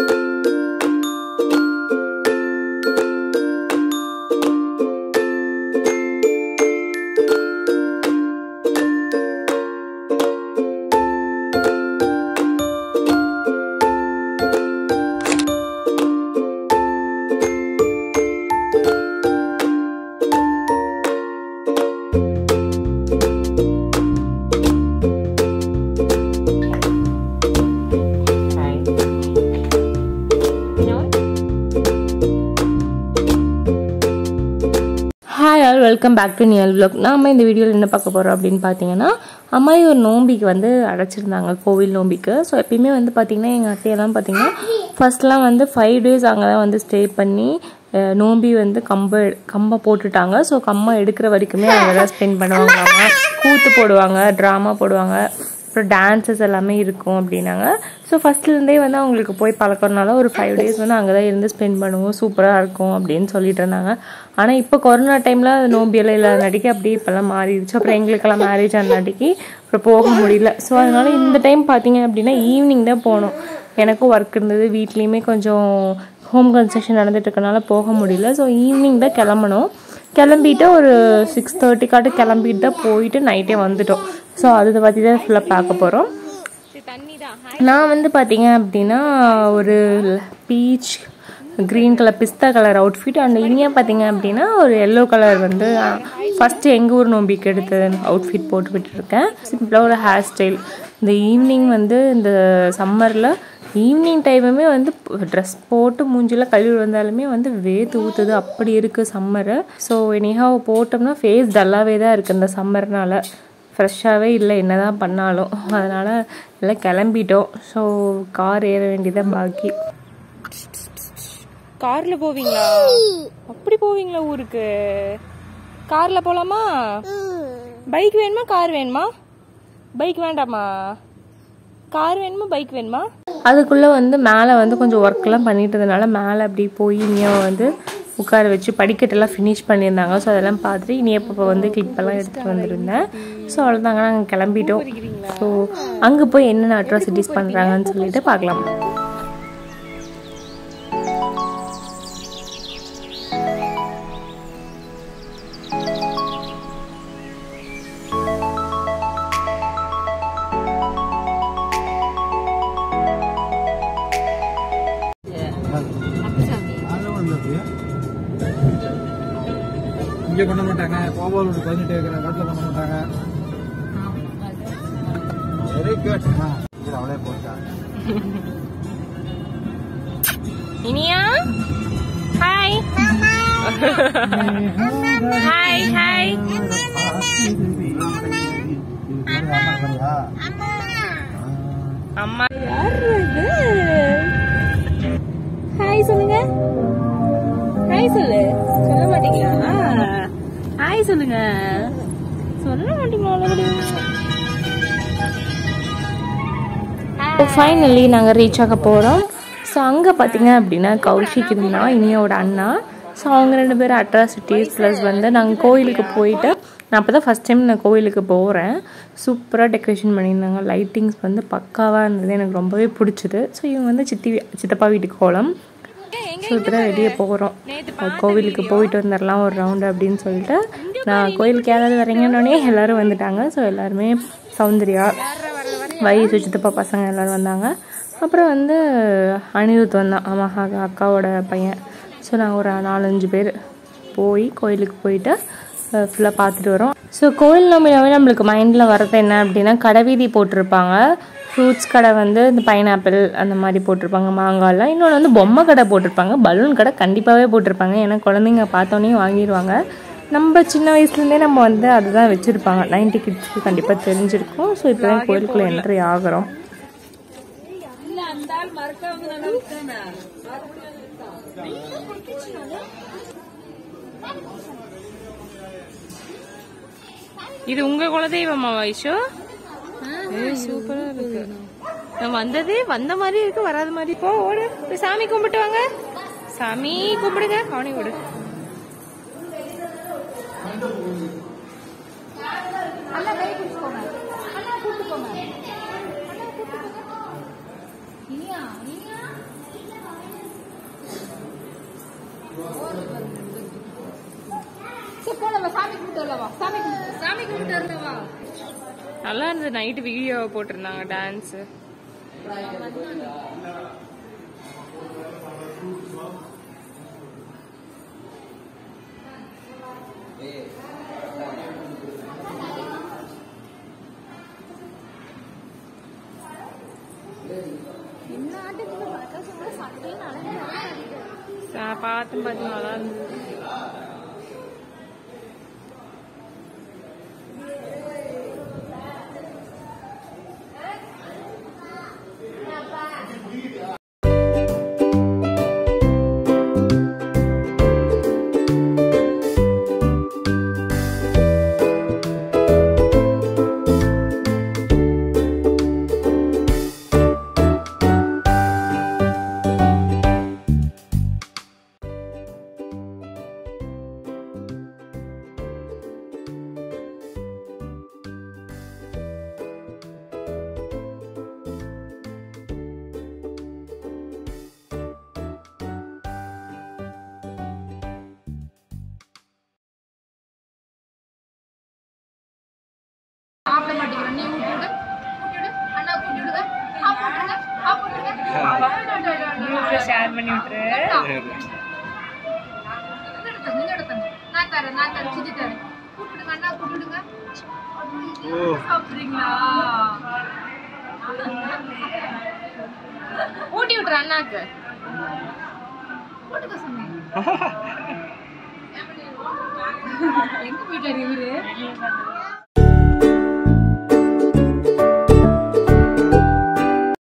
Hi all welcome back to Neill vlog நாம் இந்த வீடியோவில் என்ன பார்க்க போகிறோம் அப்படின்னு பார்த்தீங்கன்னா அம்மாயி ஒரு நோம்பிக்கு வந்து அடைச்சிருந்தாங்க கோவில் நோம்பிக்கு. ஸோ எப்பயுமே வந்து பார்த்திங்கன்னா எங்கள் அத்தையெல்லாம் பார்த்தீங்கன்னா ஃபர்ஸ்ட்லாம் வந்து ஃபைவ் டேஸ் அங்கே தான் வந்து ஸ்டே பண்ணி நோம்பி வந்து கம்ப கம்பை போட்டுட்டாங்க. ஸோ கம்பம் எடுக்கிற வரைக்குமே அங்கே தான் ஸ்பெண்ட் பண்ணுவாங்க கூத்து போடுவாங்க ட்ராமா போடுவாங்க. அப்புறம் டான்ஸஸ் எல்லாமே இருக்கும் அப்படின்னாங்க. ஸோ ஃபஸ்ட்லேருந்தே வந்து அவங்களுக்கு போய் பழக்கறனால ஒரு ஃபைவ் டேஸ் வந்து அங்கே தான் இருந்து ஸ்பெண்ட் பண்ணுவோம். சூப்பராக இருக்கும் அப்படின்னு சொல்லிட்டு இருந்தாங்க. ஆனால் இப்போ கொரோனா டைமில் நோம்பியெல்லாம் நோம்பியெல்லாம் இல்லாதனாட்டிக்கு அப்படியே இப்போல்லாம் மாறிடுச்சு. அப்புறம் எங்களுக்கெல்லாம் மேரேஜ் ஆனாட்டிக்கு அப்புறம் போக முடியல. ஸோ அதனால் இந்த டைம் பார்த்தீங்க அப்படின்னா ஈவினிங் தான் போனோம். எனக்கும் ஒர்க் இருந்தது. வீட்லேயுமே கொஞ்சம் ஹோம் கன்ஸ்ட்ரக்ஷன் நடந்துட்டுருக்கனால போக முடியல. ஸோ ஈவினிங் தான் கிளம்பணும் கிளம்பிட்டு ஒரு சிக்ஸ் தேர்ட்டிக்காட்டு கிளம்பிட்டு தான் போயிட்டு நைட்டே வந்துட்டோம். ஸோ அதை பற்றி தான் ஃபுல்லாக பார்க்க போகிறோம் நான் வந்து பார்த்தீங்க அப்படின்னா ஒரு peach green colour pista colour outfit and Iniya பார்த்தீங்க அப்படின்னா ஒரு எல்லோ கலர் வந்து ஃபஸ்ட்டு எங்கள் ஊர் நோம்பிக்கு எடுத்த அவுட்ஃபிட் போட்டுக்கிட்டு இருக்கேன் சிம்பிளாக ஒரு ஹேர் ஸ்டைல் இந்த ஈவினிங் வந்து இந்த சம்மரில் ஈவினிங் டைமுமே வந்து ட்ரெஸ் போட்டு மூஞ்சிலாம் கழுவி வந்தாலுமே வந்து வேத்து ஊற்றுது அப்படி இருக்குது சம்மரு ஸோ எனிஹாவ் போட்டோம்னா ஃபேஸ் டல்லாகவே தான் இருக்குது இந்த சம்மர்னால் ஃப்ரெஷ்ஷாகவே இல்லை என்ன தான் பண்ணாலும். அதனால் எல்லாம் கிளம்பிட்டோம். ஸோ கார் ஏற வேண்டியதான் பாக்கி. காரில் போவீங்களா? அப்படி போவீங்களா ஊருக்கு? காரில் போகலாமா பைக் வேணுமா? கார் வேணுமா? பைக் வேண்டாமா? கார் வேணுமா? பைக் வேணுமா? அதுக்குள்ளே வந்து மேலே வந்து கொஞ்சம் ஒர்க்லாம் பண்ணிட்டதுனால மேலே அப்படி போய் இனியா வந்து உட்கார வச்சு படிக்கட்டெல்லாம் ஃபினிஷ் பண்ணியிருந்தாங்க. ஸோ அதெல்லாம் பார்த்துட்டு இனி அப்பப்போ வந்து கிளிப்பெல்லாம் எடுத்துகிட்டு வந்திருந்தேன். ஸோ அவ்வளோதாங்க நாங்கள் கிளம்பிட்டோம். ஸோ அங்கே போய் என்னென்ன அட்ராசிட்டிஸ் பண்ணுறாங்கன்னு சொல்லிட்டு பார்க்கலாம். இங்க பண்ண மாட்டாங்க கோபாலூர் பதினெட்டு ஏக்கர் காட்டுல பண்ண மாட்டாங்க வெரி குட் அவளே போட்டாங்க. இனியா? ஹாய் ஹாய் ஹாய் அம்மா. ஹாய் சொல்லுங்க. ஹாய் சொல்லு. சொல்ல மாட்டீங்களா ஹாய் சொல்லுங்க. சொல்ல மாட்டீங்களா ஃபைனலி நாங்கள் ரீச் ஆக போகிறோம் ஸோ அங்கே பார்த்தீங்க அப்படின்னா கௌஷிக் இருந்தா இனியோட அண்ணா. ஸோ அவங்க ரெண்டு பேரும் அட்ராசிட்டிஸ் ப்ளஸ் வந்து நாங்கள் கோயிலுக்கு போயிட்டு நான் அப்போ தான் ஃபஸ்ட் டைம் நான் கோயிலுக்கு போகிறேன் சூப்பராக டெக்கரேஷன் பண்ணியிருந்தாங்க. லைட்டிங்ஸ் வந்து பக்காவாக இருந்தது. எனக்கு ரொம்பவே பிடிச்சது. ஸோ இவங்க வந்து சித்தி சித்தப்பா வீட்டுக்கு கோலம் ஸோ இப்போ தான் வெளியே போகிறோம் கோவிலுக்கு போயிட்டு வந்துடலாம் ஒரு ரவுண்டு அப்படின்னு சொல்லிட்டு. நான் கோயிலுக்கு யாராவது வரீங்கன்னொடனே எல்லோரும் வந்துட்டாங்க. ஸோ எல்லாருமே சௌந்தர்யா வை சித்தப்பா பசங்க எல்லோரும் வந்தாங்க. அப்புறம் வந்து அனிருத் வந்தான் மகா அக்காவோட பையன். ஸோ நாங்கள் ஒரு நாலஞ்சு பேர் போய் கோயிலுக்கு போயிட்டு ஃபுல்லாக பார்த்துட்டு வரோம். ஸோ கோயில் நோம்பினாவே நம்மளுக்கு மைண்டில் வரது என்ன அப்படின்னா கடைவீதி போட்டிருப்பாங்க. ஃப்ரூட்ஸ் கடை வந்து இந்த பைனாப்பிள் அந்த மாதிரி போட்டிருப்பாங்க மாங்காய்லாம் இன்னொன்று வந்து பொம்மை கடை போட்டிருப்பாங்க. பலூன் கடை கண்டிப்பாகவே போட்டிருப்பாங்க. ஏன்னா குழந்தைங்க பார்த்தோன்னே வாங்கிடுவாங்க நம்ம சின்ன வயசுலேருந்தே நம்ம வந்து அதுதான் வச்சுருப்பாங்க. நைன்டி கிட்ஸ்க்கு கண்டிப்பாக தெரிஞ்சிருக்கும். ஸோ இப்போ தான் கோயிலுக்குள்ளே என்ட்ரி ஆகிறோம். இது உங்க குலதெய்வமா வைஷோ? சூப்பரா இருக்கு. நான் வந்ததே வந்த மாதிரி இருக்கு வராத மாதிரி. போ ஓடு. சாமி கும்பிட்டு வாங்க. சாமி கும்பிடுங்க. அவனை விடு அண்ணா கை பிடிச்சு போங்க அண்ணா கூட்டு போங்க நல்லா இருந்தது நைட்டு வீடியோ போட்டிருந்தாங்க டான்ஸ் என்ன ஆட்டத்துக்கு ஆ ஷேர் பண்ணி விட்டுரு இந்த நான் தரேன் நான் தரேன் சித்தி தரேன் கூப்பிடுங்க அண்ணா கூப்பிடுங்க சாப்பிடுறீங்களா ஊட்டி விட்டுரு அண்ணாக்கு போட்டுக்க சொன்னேன் எங்க போயிட்டாரு இவரு?